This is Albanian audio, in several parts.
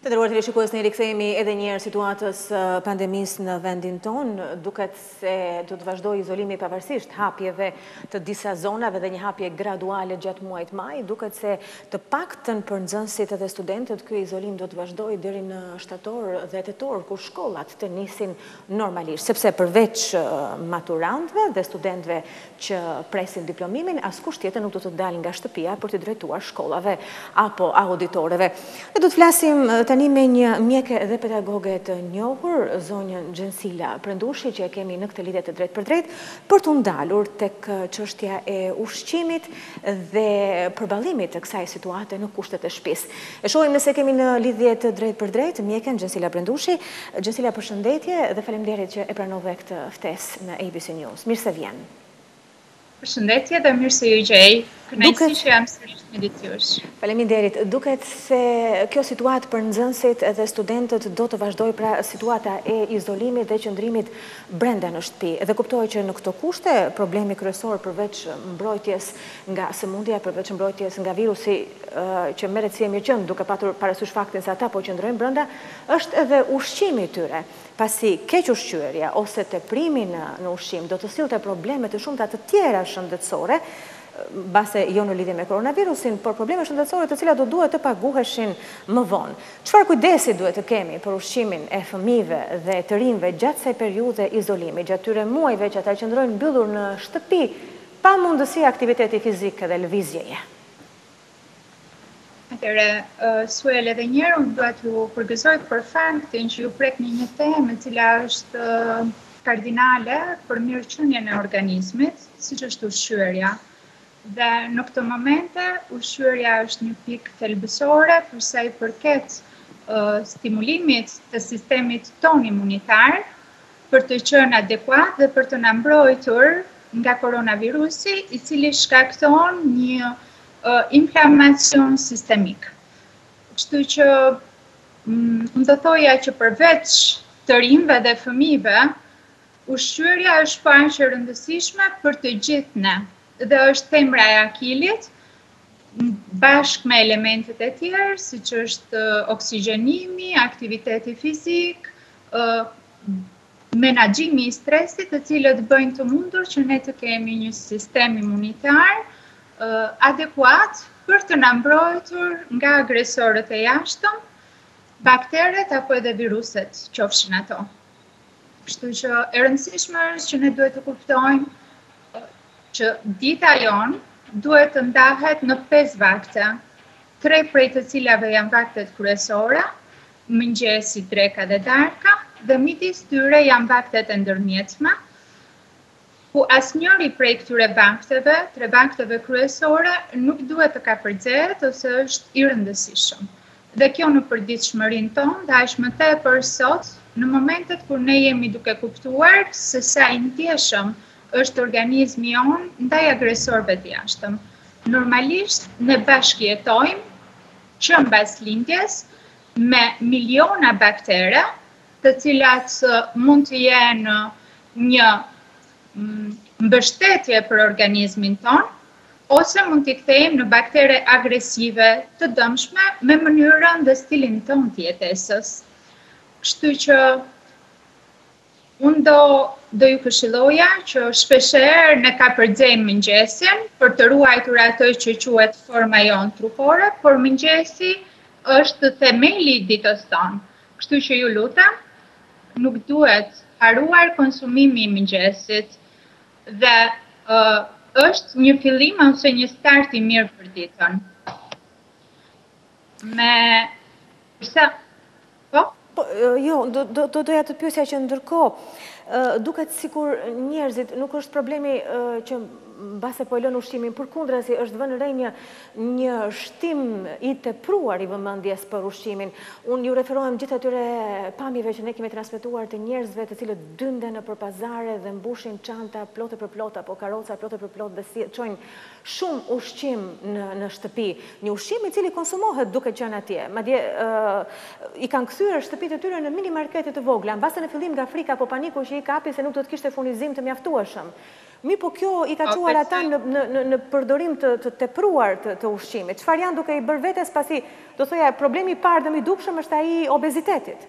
Të nderuar teleshikues ne i rikthehemi edhe një herë situatës së pandemisë në vendin tonë, duket se do të vazhdojë izolimi pavarësisht hapjeve të disa zonave dhe një hapje graduale gjatë muajit maj, duket se të paktën për nxënësit edhe studentët, ky izolim do të vazhdojë deri në shtator dhe tetor, kur shkollat të nisin Normalisht, sepse përveç maturantëve dhe studentëve që presin diplomimin, askush tjetër nuk do të dalë nga shtëpia për t'i drejtuar shkollave apo auditoreve. Ne do të flasim tani me një mjeke dhe pedagoge të njohur, zonjën Xhensila Prendushi, që e kemi në këtë lidhje të drejtpërdrejtë, për t'u ndalur tek çështja e ushqimit dhe përballimit të kësaj situate në kushtet e shtëpisë. E shohim nëse kemi në lidhje të drejtpërdrejtë mjeken Xhensila Prendushi. Xhensila përshëndetje dhe faleminderit që e pranove këtë ftesë në ABC News. Mirë se vjen. Përshëndetje dhe mirë se ju gjej. Kënaqësi që jam sërish midis jush. Faleminderit. Duket se kjo situatë për nxënësit dhe studentët do të vazhdojë, pra situata e izolimit dhe qëndrimit brenda në shtëpi. Dhe kuptohet që në këto kushte problemi kryesor përveç mbrojtjes nga sëmundja, përveç mbrojtjes nga virusi që merret si e mirëqenë duke patur parasysh faktin se ata po qëndrojnë brenda, Është edhe ushqimi i tyre, pasi kequshqyerja ose teprimi në ushqim do të sillte probleme të shumta të tjera shëndetësore, mbase jo në lidhje me koronavirusin, por probleme shëndetësore të cilat do duhet të paguheshin më vonë. Çfarë kujdesi duhet të kemi për ushqimin e fëmijëve dhe të rinjve gjatë kësaj periudhe izolimi, gjatë këtyre muajve që ata qëndrojnë mbyllur në shtëpi pa mundësi aktiviteti fizik dhe lëvizjeje? Atëherë, uh, Suel, edhe një herë unë dua t'ju përgëzoj për faktin që ju prekni një temë e cila është uh, kardinale për mirëqenien e organizmit, siç është ushqyerja. Dhe në këto momente, ushqyerja është një pikë thelbësore për sa i përket uh, stimulimit të sistemit tonë imunitar, për të qenë adekuat dhe për të na mbrojtur nga koronavirusi, i cili shkakton një inflamacion sistemik. Kështu që unë do thoja që përveç të rinjve dhe fëmijëve, ushqyerja është po aq e rëndësishme për të gjithë ne dhe është themra e Akilit bashkë me elementet e tjerë, siç është oksigjenimi, aktiviteti fizik, menaxhimi i stresit të cilët bëjnë të mundur që ne të kemi një sistem imunitar adekuat për të na mbrojtur nga agresorët e jashtëm, bakteret apo edhe viruset qofshin ato. Kështu që e rëndësishme është që ne duhet të kuptojmë që dita jonë duhet të ndahet në 5 vakte, tre prej të cilave janë vaktet kryesore, mëngjesi dreka dhe darka dhe midis tyre janë vaktet e ndërmjetme, ku asnjëri prej këtyre vakteve, tre vakteve kryesore, nuk duhet të kapërcehet ose është i rëndësishëm. Dhe kjo në përditshmërinë tonë dhe aq më tepër sot, në momentet kur ne jemi duke kuptuar se sa i ndjeshëm është organizmi jonë ndaj agresorëve të jashtëm. Normalisht ne bashkëjetojmë që mbas lindjes me miliona baktere, të cilat mund të jenë një mm, mbështetje për organizmin tonë, ose mund t'i kthejmë në baktere agresive të dëmshme me mënyrën dhe stilin tonë të jetesës. Kështu që Unë do, do ju këshiloja që shpeshherë ne kapërcejmë mëngjesin për të ruajtur atë që quhet forma jonë trupore, por mëngjesi është themeli i ditës tonë. Kështu që ju lutem, nuk duhet harruar konsumimi i mëngjesit dhe uh, është një fillim ose një start i mirë për ditën. Me... Përse? Po? Po, jo, do, do, do doja të pyesja që ndërkohë, duket sikur njerëzit, nuk është problemi që mbase po e lënë ushqimin, përkundrazi është vënë re një, një shtim i tepruar i vëmendjes për ushqimin. Unë ju referohem gjithë atyre pamjeve që ne kemi transmituar të njerëzve të cilët dynden nëpër pazare dhe mbushin çanta plot e përplot, apo karroca plot e përplot dhe i çojnë shumë ushqim në në shtëpi, një ushqim i cili konsumohet duke qenë atje. Madje i kanë kthyer shtëpitë e tyre në minimarkete të vogla, mbase në fillim nga frika apo paniku që i kapi se nuk do të kishte furnizim të mjaftueshëm. Mirëpo kjo i ka çuar ata në në në në përdorim të të tepruar të të ushqimit. Çfarë janë duke i bërë vetes pasi do thoja problemi i parë dhe më i dukshëm është ai i obezitetit.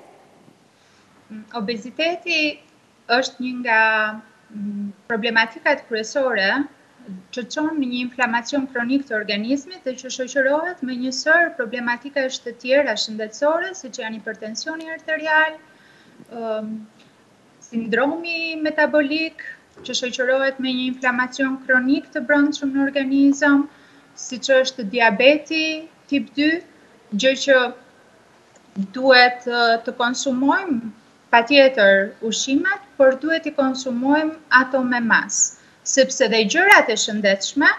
Obeziteti është një nga problematikat kryesore që çon në një inflamacion kronik të organizmit dhe që shoqërohet me një sërë problematikash të tjera shëndetësore, siç janë hipertensioni arterial, sindromi metabolik, që shoqërohet me një inflamacion kronik të brendshëm në organizëm, siç është diabeti tip 2, gjë që duhet të konsumojmë Patjetër, ushqimet, por duhet t'i konsumojmë ato me masë, sepse dhe gjërat e shëndetshme,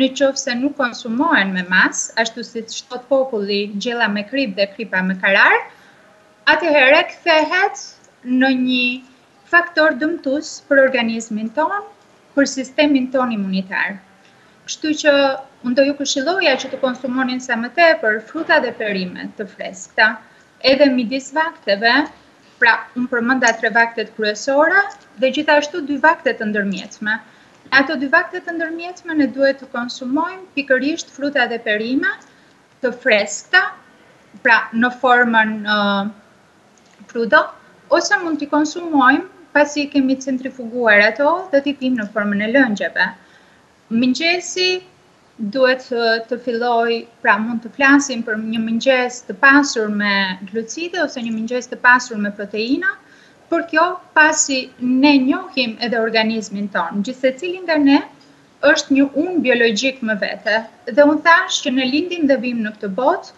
në qoftë se nuk konsumohen me masë, ashtu siç thotë populli, gjella me kripë dhe kripa me karar, atëherë kthehet në një faktor dëmtues për organizmin tonë, për sistemin tonë imunitar. Kështu që unë do ju këshilloja që të konsumonin sa më tepër fruta dhe perime të freskëta, Edhe midis vakteve, pra unë përmenda tre vaktet kryesore dhe gjithashtu dy vakte të ndërmjetme. Ato dy vakte të ndërmjetme ne duhet të konsumojmë pikërisht fruta dhe perime të freskëta, pra në formën krudo, ose mund t'i konsumojmë pasi i kemi centrifuguar ato dhe t'i pimë në formën e lëngjeve. Mëngjesi duhet të fillojë, pra mund të flasim për një mëngjes të pasur me glucide ose një mëngjes të pasur me proteina, por kjo pasi ne njohim edhe organizmin tonë, gjithsecili nga ne është një unë biologjik me vete. Dhe unë thashë që ne lindim dhe vijmë në këtë botë,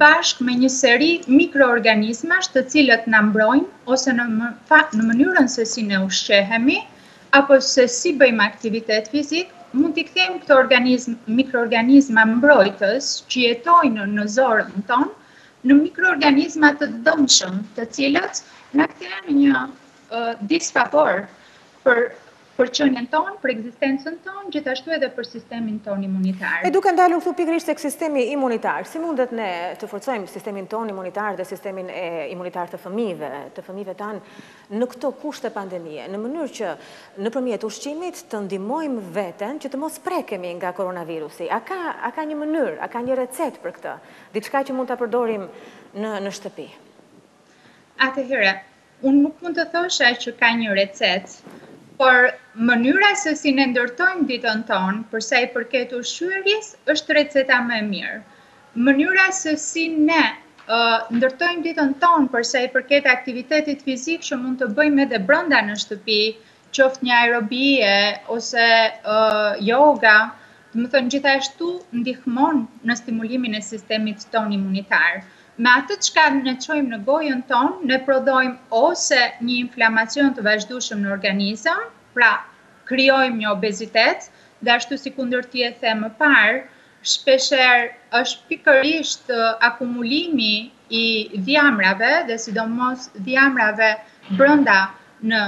bashkë me një seri mikroorganizmash të cilët na mbrojnë ose në mënyrën se si ne ushqehemi, apo se si bëjmë aktivitet fizik, mund t'i kthejmë këto organizm, mikroorganizma mbrojtës që jetojnë në zorrën tonë, në mikroorganizma të dëmshëm, të cilët na kthejnë në një uh, disfavor për për qenien tonë, për ekzistencën tonë, gjithashtu edhe për sistemin tonë imunitar. E duke ndalur këtu pikërisht tek sistemi imunitar, si mundet ne të forcojmë sistemin tonë imunitar dhe sistemin imunitar të fëmijëve, të fëmijëve tanë në këto kushte pandemie, në mënyrë që nëpërmjet ushqimit të ndihmojmë veten që të mos prekemi nga koronavirusi? A, a ka një mënyrë, a ka një recetë për këtë? Diçka që mund ta përdorim në shtëpi? Atëherë, unë nuk mund të thosha që ka një recetë, por mënyra se si ne ndërtojmë ditën tonë, për sa i përket ushqyerjes, është receta më e mirë. Mënyra se si ne ndërtojmë ditën tonë për sa i përket aktivitetit fizik që mund të bëjmë edhe brenda në shtëpi, qoftë një aerobie ose yoga, domethënë gjithashtu ndihmon në stimulimin e sistemit tonë imunitar. Me atë çka ne çojmë në gojën tonë, ne prodhojmë ose një inflamacion të vazhdueshëm në organizëm, pra krijojmë një obezitet, dhe ashtu sikundër ti e the më parë, Shpeshherë është pikërisht akumulimi i dhjamrave dhe sidomos dhjamrave brenda në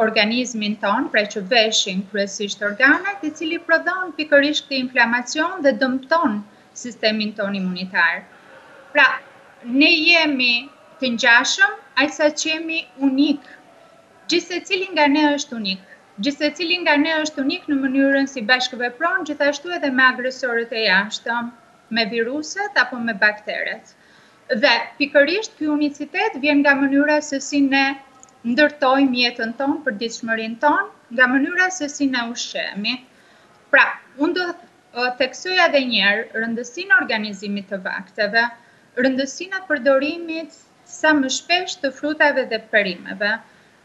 organizmin tonë, pra që veshin kryesisht organet, i cili prodhon pikërisht këtë inflamacion dhe dëmton sistemin tonë imunitar. Pra, ne jemi të ngjashëm aq sa që jemi unik. Gjithsecili nga ne është unik. Gjithsecili nga ne është unik në mënyrën si bashkëvepron gjithashtu edhe me agresorët e jashtëm, me viruset apo me bakteret. Dhe, pikërisht, ky unicitet vjen nga mënyra se si ne ndërtojmë jetën tonë, përditshmërinë tonë, nga mënyra se si ne ushqehemi. Pra, unë do theksoja edhe një herë rëndësinë e organizimit të vakteve, rëndësinë e përdorimit sa më shpesh të frutave dhe perimeve,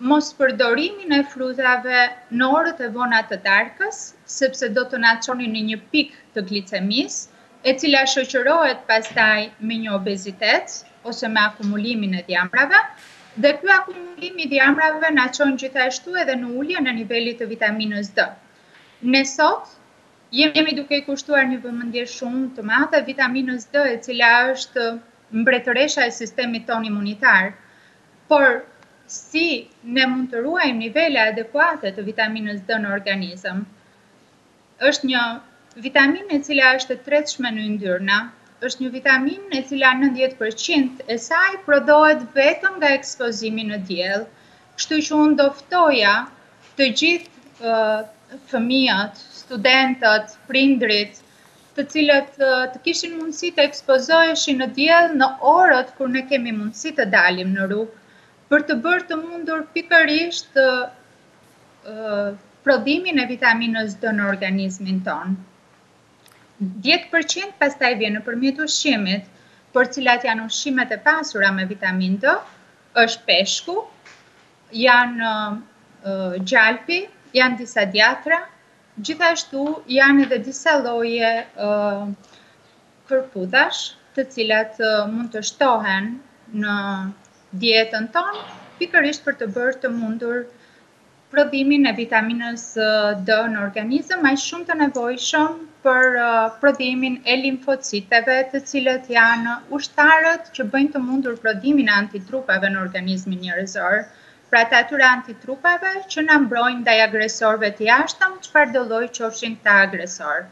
Mospërdorimin e frutave në orët e vona të darkës, sepse do të na çonin në një pik të glicemisë, e cila shoqërohet pastaj me një obezitet ose me akumulimin e dhjamrave, dhe ky akumulim i dhjamrave na çon gjithashtu edhe në uljen e nivelit të vitaminës D. Ne sot jemi duke i kushtuar një vëmendje shumë të madhe vitaminës D, e cila është mbretëresha e sistemit tonë imunitar. Por, si ne mund të ruajmë nivele adekuate të vitaminës D në organizëm? Është një vitaminë e cila është e tretshme në yndyrna. Është një vitaminë e cila nëntëdhjetë për qind e saj prodhohet vetëm nga ekspozimi në diell. Kështu që unë do ftoja të gjithë fëmijët, studentët, prindërit, të cilët të kishin mundësi të ekspozoheshin në diell në orët kur ne kemi mundësi të dalim në rrugë për të bërë të mundur pikërisht prodhimin e vitaminës D në organizmin tonë. 10% pastaj vjen nëpërmjet ushqimit, por cilat janë ushqimet e pasura me vitaminë D, është peshku, janë gjalpi, janë disa djathëra, Gjithashtu janë edhe disa lloje kërpudhash, të cilat mund të shtohen në dietën tonë, pikërisht për të bërë të mundur prodhimin e vitaminës D në organizëm, aq shumë të nevojshëm për prodhimin e limfociteve, të cilët janë ushtarët që bëjnë të mundur prodhimin e antitrupave në organizmin njerëzor. pra të atyre antitrupave që na mbrojnë ndaj agresorëve të jashtëm, çfarëdo lloj qofshin këta agresorë.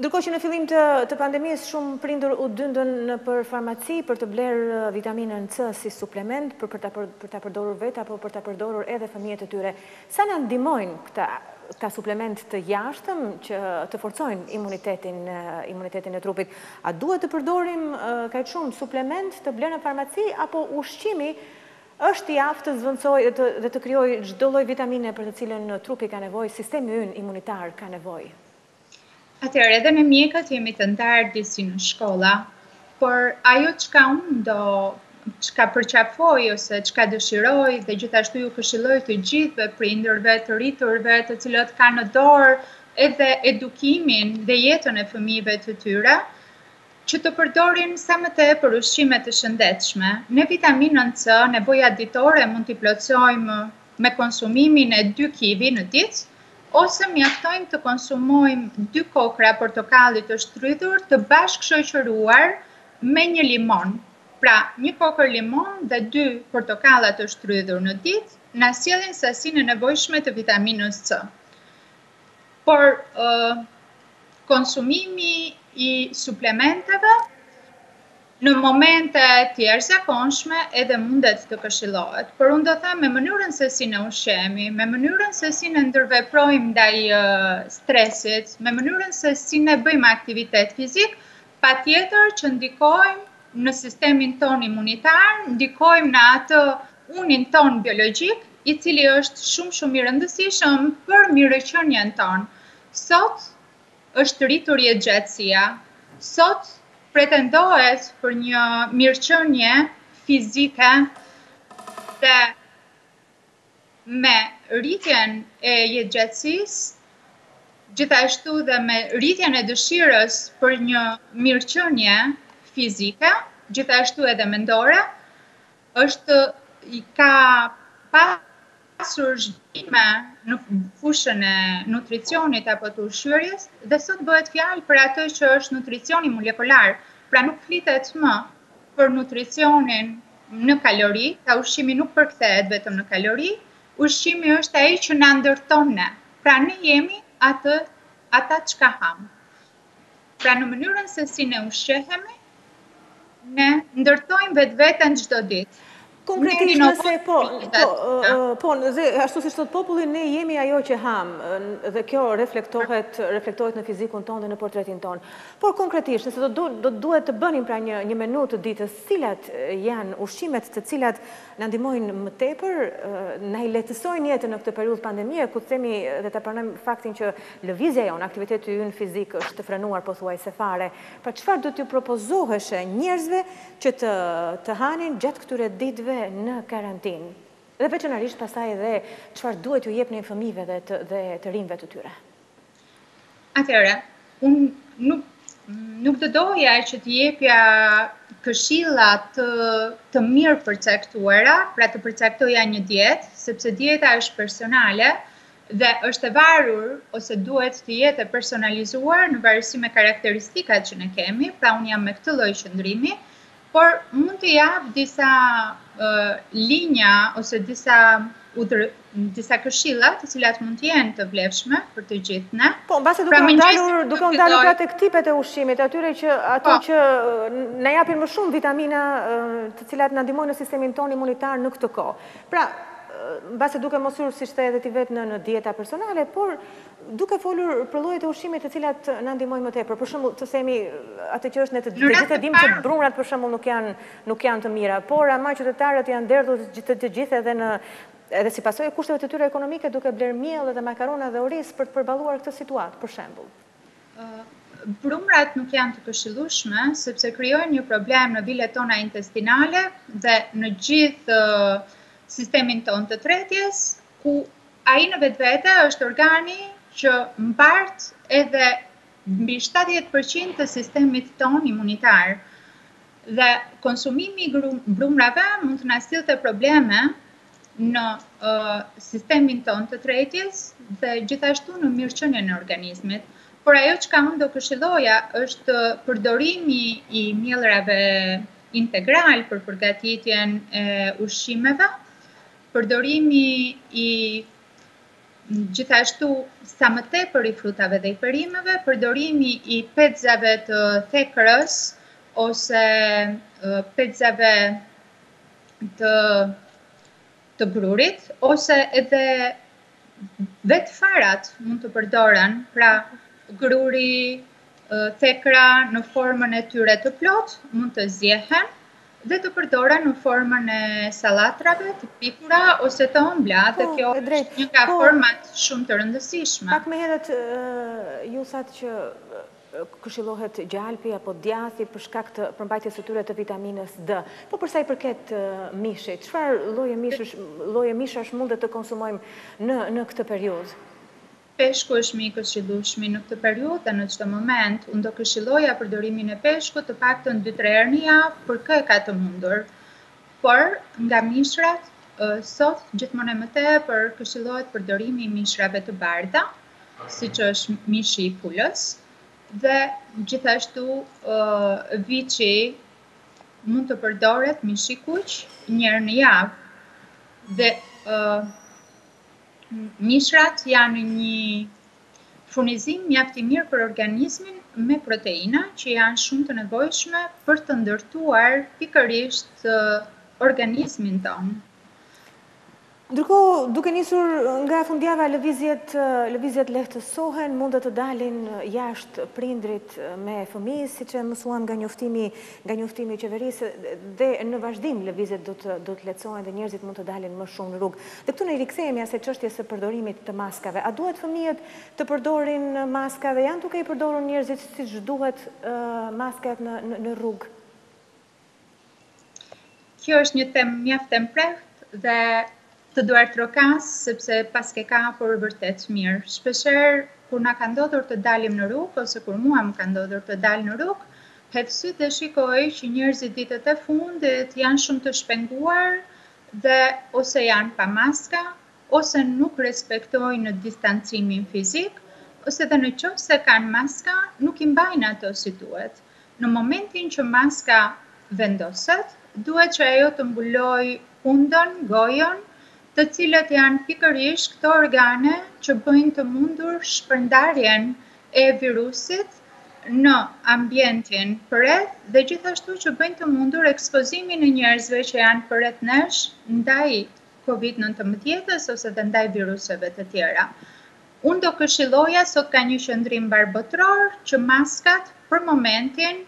Ndërkohë që në fillim të të pandemisë shumë prindër u dyndën nëpër farmaci për të blerë vitaminën C si suplement për për ta për ta përdorur vetë apo për ta përdorur edhe fëmijët e tyre. Sa na ndihmojnë këta këta suplementë të jashtëm që të forcojnë imunitetin imunitetin e trupit? A duhet të përdorim kaq shumë suplementë të blerë në farmaci apo ushqimi Është i aftë të zvendësojë dhe të krijojë çdo lloj vitamine për të cilën trupi ka nevojë, sistemi ynë imunitar ka nevojë. Atëherë edhe ne mjekët jemi të ndarë disi në shkolla, por ajo çka unë do çka përqafoj ose çka dëshiroj dhe gjithashtu ju këshilloj të gjithëve prindërve, të rriturve, të cilët kanë në dorë edhe edukimin dhe jetën e fëmijëve të tyre, Që të përdorin sa më tepër ushqime të shëndetshme, ne vitaminën C nevojat ditore mund t'i plotësojmë me konsumimin e dy kivi në ditë, ose mjafton të konsumojmë dy kokrra portokalli të shtrydhur të bashkëshoqëruar me një limon. Pra, një kokërr limon dhe dy portokalla të shtrydhur në ditë na sjellin sasinë e nevojshme të vitaminës C. por konsumimi i suplementeve në momente të jashtëzakonshme edhe mundet të këshillohet, por unë do them me mënyrën se si ne ushqehemi, me mënyrën se si ne ndërveprojmë ndaj stresit, me mënyrën se si ne bëjmë aktivitet fizik, Patjetër që ndikojmë në sistemin tonë imunitar, ndikojmë në atë unin tonë biologjik, i cili është shumë shumë i rëndësishëm për mirëqenien tonë. Sot është rritur jetëgjatësia, sot pretendohet për një mirëqenie fizike dhe me rritjen e jetëgjatësisë, gjithashtu dhe me rritjen e dëshirës për një mirëqenie fizike, gjithashtu edhe mendore, është i ka pasur zhvillime në fushën e nutricionit apo të ushqyerjes dhe sot bëhet fjalë për atë që është nutricioni molekular, pra nuk flitet më Për nutricionin në kalori, pra ushqimi nuk përkthehet vetëm në kalori, ushqimi është ai që na ndërton ne. Pra ne jemi atë ata çka hamë. Pra në mënyrën se si ne ushqehemi, ne ndërtojmë vetveten çdo ditë. Konkretisht nëse po, po, po, dhe ashtu siç thotë populli, ne jemi ajo që hamë, dhe kjo reflektohet, reflektohet në fizikun tonë dhe në portretin tonë. Por konkretisht, nëse do, do duhet të bënim pra një, një menu të ditës, cilat janë ushqimet të cilat na ndihmojnë më tepër, na i lehtësojnë jetën në këtë periudhë pandemie, ku të themi dhe ta pranojmë faktin që lëvizja jonë, aktiviteti ynë fizik është të frenuar pothuajse fare. Pra çfarë do t'ju propozoheshte njerëzve që të të hanin gjatë këtyre ditëve në karantinë dhe veçanarisht pastaj edhe çfarë duhet t'u jepnin fëmijëve dhe të dhe të rinjve të tyre. Atëherë, unë nuk nuk do doja që të jepja këshilla të të mirëpërcaktuara, pra të përcaktoja një dietë, sepse dieta është personale, dhe është e varur ose duhet të jetë e personalizuar në varësi me karakteristikat që ne kemi, pra unë jam me këtë lloj qëndrimi, por mund të jap disa uh, linja ose disa udhë, disa këshilla, të cilat mund të jenë të vlefshme për të gjithë ne. Po, mbase duke pra, u ndalur, duke u ndalur pra tek tipet e ushqimit, atyre që ato po. që na japin më shumë vitamina, të cilat na ndihmojnë në sistemin tonë imunitar në këtë kohë. Pra, mbase duke mos hyrë siç the edhe ti vetë në në dieta personale, por duke folur për llojet e ushqimit të cilat na ndihmojnë më tepër. Për shembull, të themi atë që është ne të gjithë e dimë që brumrat për shembull nuk janë nuk janë të mira, por ama qytetarët janë derdhur të gjithë edhe në edhe si pasojë e kushteve të tyre ekonomike duke blerë miell edhe makarona dhe oriz për të përballuar këtë situatë, për shembull. Brumrat nuk janë të këshillueshme sepse krijojnë një problem në vilet tona intestinale dhe në gjithë sistemin tonë të tretjes, ku ai në vetvete është organi që mbart edhe mbi 70% të sistemit tonë imunitar. Dhe konsumimi i brumrave mund të na sillte probleme në uh, sistemin tonë të tretjes dhe gjithashtu në mirëqenien e organizmit. Por ajo çka unë do këshilloja është përdorimi i miellrave integralë për përgatitjen e ushqimeve, përdorimi i Gjithashtu, sa më tepër i frutave dhe i perimeve, përdorimi i petëzave të thekrës ose petëzave të të grurit ose edhe vetë farat mund të përdoren, pra gruri, thekra në formën e tyre të plotë mund të zihen dhe të përdoren në formën e salatrave të pjekura ose të ëmbla, po, dhe kjo është drejt, një ka po, format shumë të rëndësishme. Pak më herët, ju thatë që këshilohet gjalpi apo djathi për shkak të përmbajtjes së tyre të vitaminës D. Po përsa i përket mishit, çfarë lloje mishësh, lloje mishash mund të konsumojmë në në këtë periudhë? Peshku është më i këshillueshmi në këtë periudhë dhe në çdo moment. Unë do këshilloja përdorimin e peshkut të paktën 2-3 herë në javë për kë e ka të mundur. Por, nga mishrat, sot gjithmonë e më tepër këshillohet përdorimi i mishrave të bardha, siç është mishi i pulës dhe gjithashtu viçi mund të përdoret mishi i kuq një herë në javë dhe Mishrat janë një furnizim mjaft i mirë për organizmin me proteina që janë shumë të nevojshme për të ndërtuar pikërisht organizmin tonë. Ndërkohë, duke nisur nga fundjava lëvizjet lëvizjet lehtësohen, mundet të dalin jashtë prindërit me fëmijë, siç e mësuam nga njoftimi Nga njoftimi i qeverisë, dhe në vazhdim lëvizjet do të do të lehtësohen dhe njerëzit mund të dalin më shumë në rrugë. Dhe këtu ne i rikthehemi asaj çështjes së përdorimit të maskave. A duhet fëmijët të përdorin maska dhe janë duke i përdorur njerëzit siç duhet maskat në në rrugë? Kjo është një temë mjaft e mprehtë dhe Të duartrokas, sepse paske kapur vërtet mirë. Shpeshherë, kur na ka ndodhur të dalim në rrugë, ose kur mua më ka ndodhur të dal në rrugë, hedh sytë dhe shikoj që njerëzit ditët e fundit janë shumë të shpenguar dhe ose janë pa maska, ose nuk respektojnë distancimin fizik, ose edhe në qoftë se kanë maska, nuk i mbajnë ato si duhet. Në momentin që maska vendoset, duhet që ajo të mbulojë hundën, gojën, të cilat janë pikërisht këto organe që bëjnë të mundur shpërndarjen e virusit në ambientin përreth dhe gjithashtu që bëjnë të mundur ekspozimin e njerëzve që janë përreth nesh ndaj covid nëntëmbëdhjetë-s ose dhe ndaj viruseve të tjera. Unë do këshilloja sot ka një qëndrim mbarëbotëror që maskat për momentin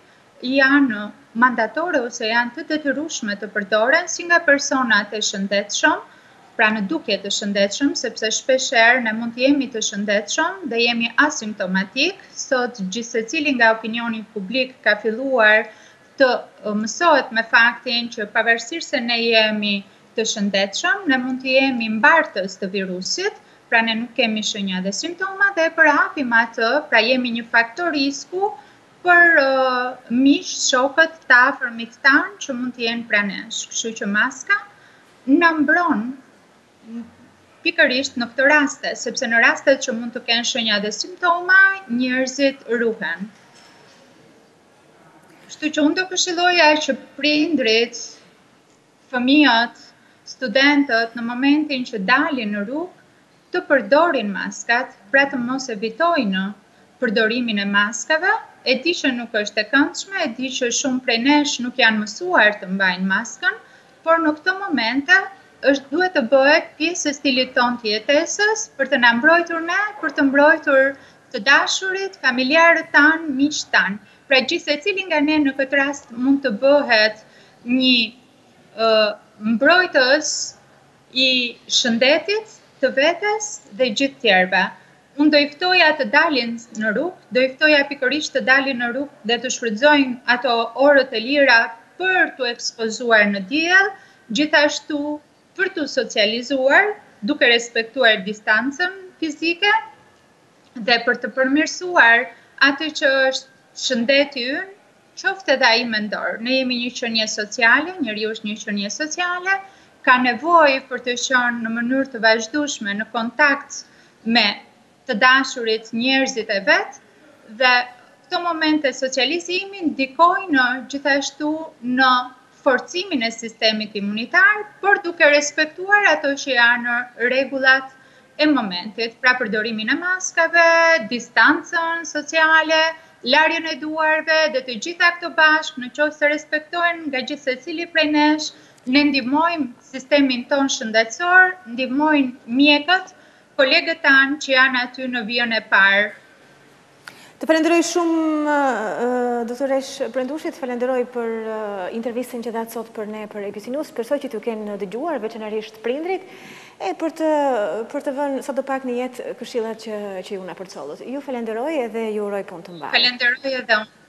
janë mandatore ose janë të detyrueshme të përdoren si nga personat e shëndetshëm, pra në dukje të shëndetshëm, sepse shpeshherë ne mund të jemi të shëndetshëm dhe jemi asimptomatikë, sot gjithsecili nga opinioni publik ka filluar të mësohet me faktin që pavarësisht se ne jemi të shëndetshëm, ne mund të jemi mbartës të virusit, pra ne nuk kemi shenja dhe simptoma dhe e përhapim atë, pra jemi një faktor risku për uh, miq, shokët, të afërmit tanë që mund të jenë pranë nesh. Kështu që maska na mbron pikërisht në këto raste, sepse në rastet që mund të kenë shenja dhe simptoma, njerëzit ruhen. Kështu që unë do këshiloja që prindërit fëmijët, studentët në momentin që dalin në rrugë të përdorin maskat, pra të mos evitojnë përdorimin e maskave, e di që nuk është e këndshme, e di që shumë prej nesh nuk janë mësuar të mbajnë maskën, por në këto momente është duhet të bëhet pjesë e stilit tonë të jetesës për të na mbrojtur ne, për të mbrojtur të dashurit, familjarët tanë, miqtë tanë. Pra gjithsecili nga ne në këtë rast mund të bëhet një mbrojtës i shëndetit të vetes dhe gjithë tjerëve. Unë do i ftoja të dalin në rrugë, do i ftoja pikërisht të dalin në rrugë dhe të shfrytëzojnë ato orët e lira për t'u ekspozuar në diell, gjithashtu për t'u socializuar duke respektuar distancën fizike dhe për të përmirësuar atë që është shëndeti ynë qoftë edhe ai mendor. Ne jemi një qenie sociale, njeriu është një qenie sociale, ka nevojë për të qenë në mënyrë të vazhdueshme në kontakt me të dashurit, njerëzit e vet dhe këto momente socializimi ndikojnë gjithashtu në forcimin e sistemit imunitar, por duke respektuar ato që janë rregullat e momentit, pra përdorimin e maskave, distancën sociale, larjen e duarve dhe të gjitha këto bashkë në qoftë se respektohen nga gjithsecili prej nesh, ne ndihmojmë sistemin tonë shëndetësor, ndihmojmë mjekët, kolegët tanë që janë aty në vijën e parë. Të falënderoj shumë, doktoreshë Prendushi, të falënderoj për intervistën që dhatë sot për ne për ABC News, shpresoj që t'ju kenë dëgjuar, veçanërisht prindërit, e për të, për të vënë sadopak në jetë këshillat që, që ju na përcollët. Ju falënderoj edhe ju uroj punë të mbarë. Falënderoj edhe unë.